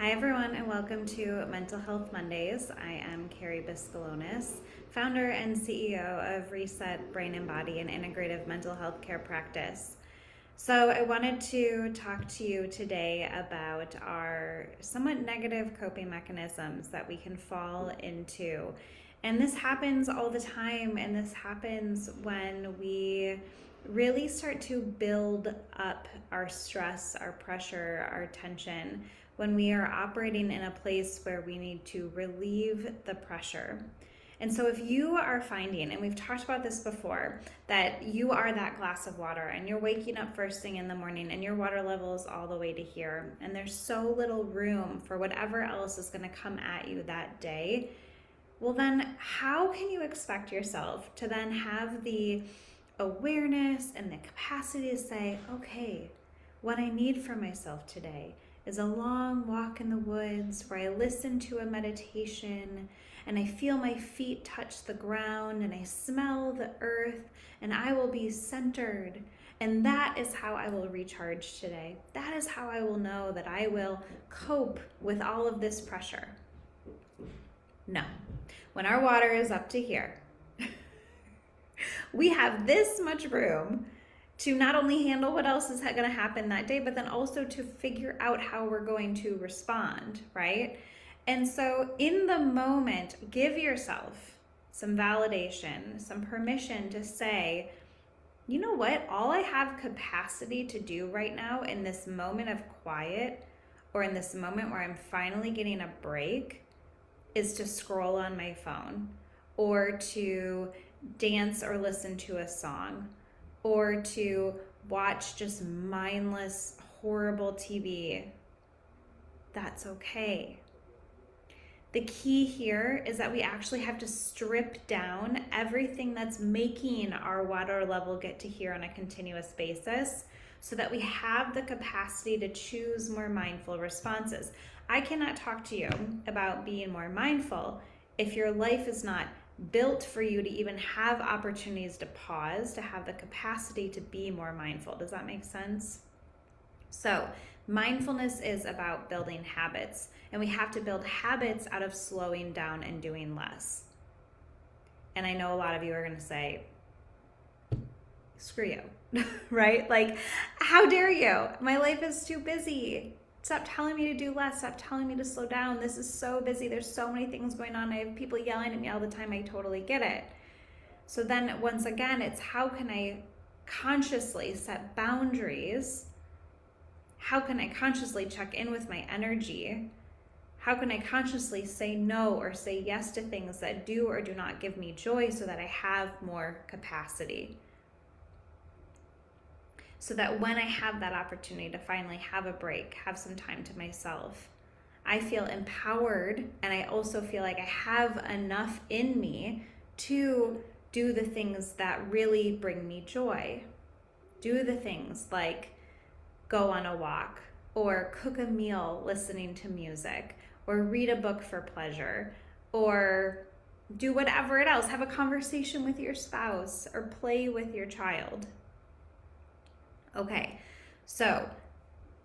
Hi, everyone, and welcome to Mental Health Mondays. I am Kerry Biskelonis, founder and CEO of Reset Brain and Body, an integrative mental health care practice. So, I wanted to talk to you today about our somewhat negative coping mechanisms that we can fall into. And this happens all the time, and this happens when we really start to build up our stress, our pressure, our tension when we are operating in a place where we need to relieve the pressure. And so, if you are finding, and we've talked about this before, that you are that glass of water and you're waking up first thing in the morning and your water level is all the way to here, and there's so little room for whatever else is going to come at you that day, well, then how can you expect yourself to then have the awareness and the capacity to say, okay, what I need for myself today is a long walk in the woods where I listen to a meditation and I feel my feet touch the ground and I smell the earth and I will be centered. And that is how I will recharge today. That is how I will know that I will cope with all of this pressure. No. When our water is up to here, we have this much room to not only handle what else is going to happen that day, but then also to figure out how we're going to respond, right? And so, in the moment, give yourself some validation, some permission to say, you know what? All I have capacity to do right now in this moment of quiet or in this moment where I'm finally getting a break is to scroll on my phone or to dance or listen to a song or to watch just mindless, horrible TV. That's okay. The key here is that we actually have to strip down everything that's making our water level get to here on a continuous basis so that we have the capacity to choose more mindful responses. I cannot talk to you about being more mindful if your life is not built for you to even have opportunities to pause, to have the capacity to be more mindful. Does that make sense? So, mindfulness is about building habits, and we have to build habits out of slowing down and doing less. And I know a lot of you are going to say, screw you, right? Like, how dare you? My life is too busy. Stop telling me to do less. Stop telling me to slow down. This is so busy. There's so many things going on. I have people yelling at me all the time. I totally get it. So then, once again, it's how can I consciously set boundaries? How can I consciously check in with my energy? How can I consciously say no or say yes to things that do or do not give me joy so that I have more capacity? So that when I have that opportunity to finally have a break, have some time to myself, I feel empowered and I also feel like I have enough in me to do the things that really bring me joy. Do the things like go on a walk or cook a meal listening to music or read a book for pleasure or do whatever it else. Have a conversation with your spouse or play with your child. Okay, so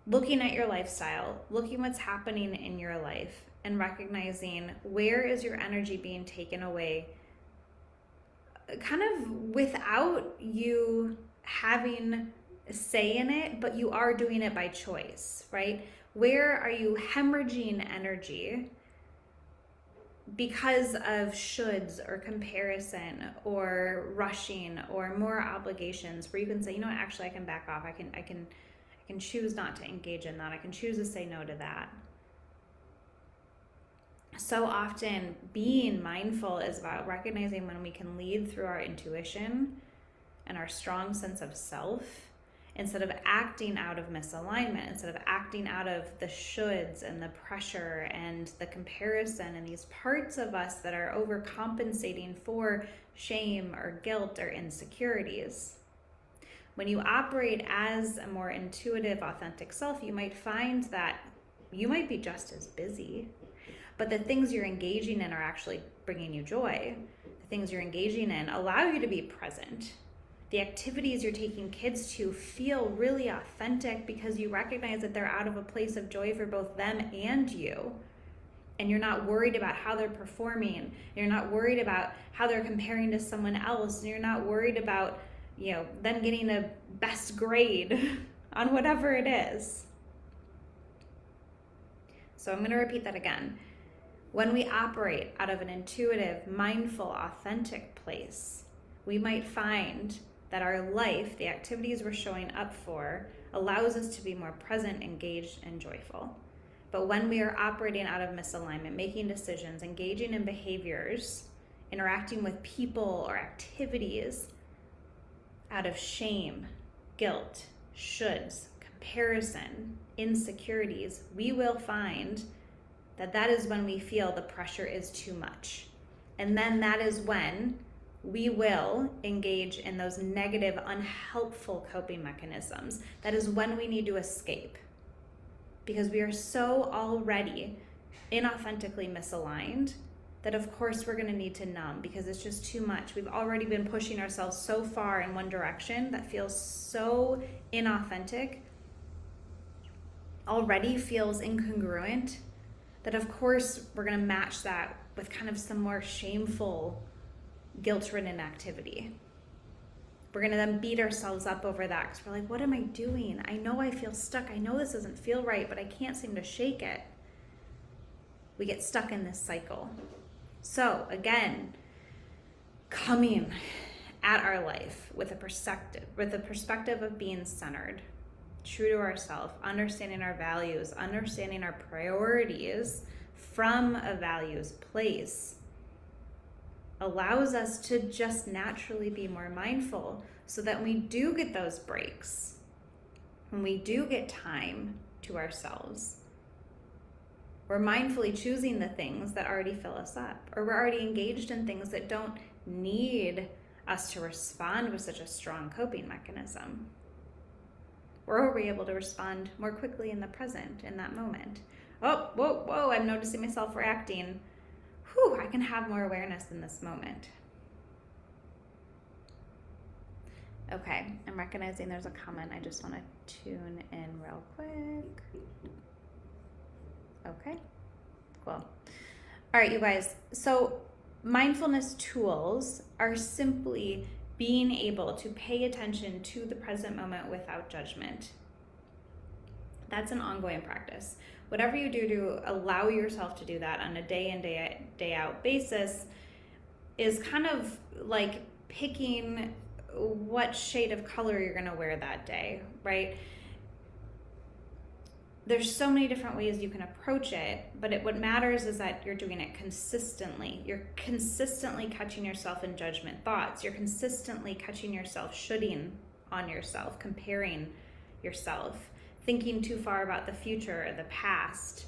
looking at your lifestyle, looking what's happening in your life, and recognizing where is your energy being taken away, kind of without you having a say in it, but you are doing it by choice, right? Where are you hemorrhaging energy? Because of shoulds or comparison or rushing or more obligations where you can say you know what? Actually i can back off. I can i can i can choose not to engage in that. I can choose to say no to that. So often being mindful is about recognizing when we can lead through our intuition and our strong sense of self instead of acting out of misalignment, instead of acting out of the shoulds and the pressure and the comparison and these parts of us that are overcompensating for shame or guilt or insecurities. When you operate as a more intuitive, authentic self, you might find that you might be just as busy, but the things you're engaging in are actually bringing you joy. The things you're engaging in allow you to be present The activities you're taking kids to feel really authentic because you recognize that they're out of a place of joy for both them and you. And you're not worried about how they're performing. You're not worried about how they're comparing to someone else. And you're not worried about, you know, them getting a best grade on whatever it is. So I'm going to repeat that again. When we operate out of an intuitive, mindful, authentic place, we might find that our life, the activities we're showing up for, allows us to be more present, engaged, and joyful. But when we are operating out of misalignment, making decisions, engaging in behaviors, interacting with people or activities out of shame, guilt, shoulds, comparison, insecurities, we will find that that is when we feel the pressure is too much. And then that is when we will engage in those negative, unhelpful coping mechanisms. That is when we need to escape because we are so already inauthentically misaligned that of course we're going to need to numb because it's just too much. We've already been pushing ourselves so far in one direction that feels so inauthentic, already feels incongruent, that of course we're going to match that with kind of some more shameful, guilt ridden activity. We're going to then beat ourselves up over that because we're like, what am I doing? I know I feel stuck. I know this doesn't feel right, but I can't seem to shake it. We get stuck in this cycle. So, again, coming at our life with a perspective, with a perspective of being centered, true to ourselves, understanding our values, understanding our priorities from a values place allows us to just naturally be more mindful so that we do get those breaks, when we do get time to ourselves, we're mindfully choosing the things that already fill us up, or we're already engaged in things that don't need us to respond with such a strong coping mechanism. Or are we able to respond more quickly in the present, in that moment? Oh, whoa, whoa, I'm noticing myself reacting. Whew, I can have more awareness in this moment. Okay, I'm recognizing there's a comment. I just want to tune in real quick. Okay, cool. All right, you guys. So, mindfulness tools are simply being able to pay attention to the present moment without judgment. That's an ongoing practice. Whatever you do to allow yourself to do that on a day in, day, day out basis is kind of like picking what shade of color you're going to wear that day, right? there's so many different ways you can approach it, but it, what matters is that you're doing it consistently. You're consistently catching yourself in judgment thoughts. You're consistently catching yourself shooting on yourself, comparing yourself, thinking too far about the future or the past,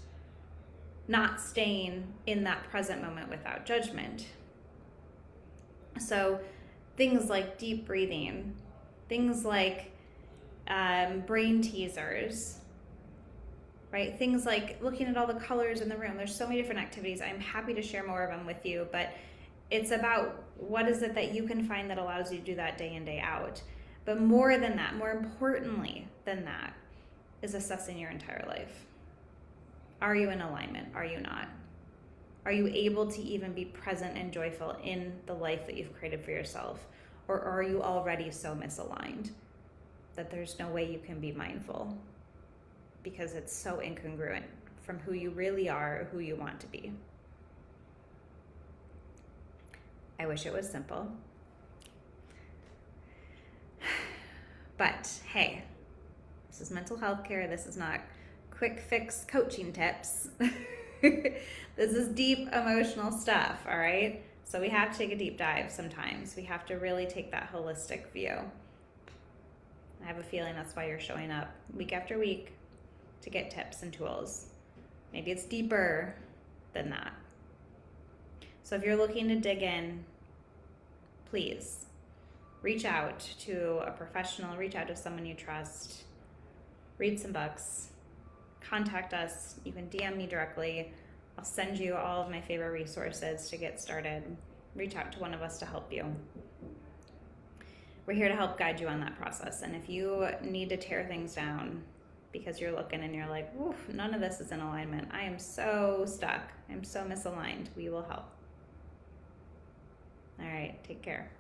not staying in that present moment without judgment. So, things like deep breathing, things like um, brain teasers, right? Things like looking at all the colors in the room. There's so many different activities. I'm happy to share more of them with you, but it's about what is it that you can find that allows you to do that day in, day out. But more than that, more importantly than that, is assessing your entire life. Are you in alignment? Are you not? Are you able to even be present and joyful in the life that you've created for yourself? Or are you already so misaligned that there's no way you can be mindful? because it's so incongruent from who you really are or who you want to be. I wish it was simple. But hey, this is mental health care. This is not quick fix coaching tips. this is deep emotional stuff, all right? So we have to take a deep dive sometimes. We have to really take that holistic view. I have a feeling that's why you're showing up week after week, to get tips and tools. Maybe it's deeper than that. So if you're looking to dig in, please reach out to a professional, reach out to someone you trust, read some books, contact us. You can DM me directly. I'll send you all of my favorite resources to get started. Reach out to one of us to help you. we're here to help guide you on that process. And if you need to tear things down because you're looking and you're like, Oof, none of this is in alignment, I am so stuck, I'm so misaligned, we will help. All right, take care.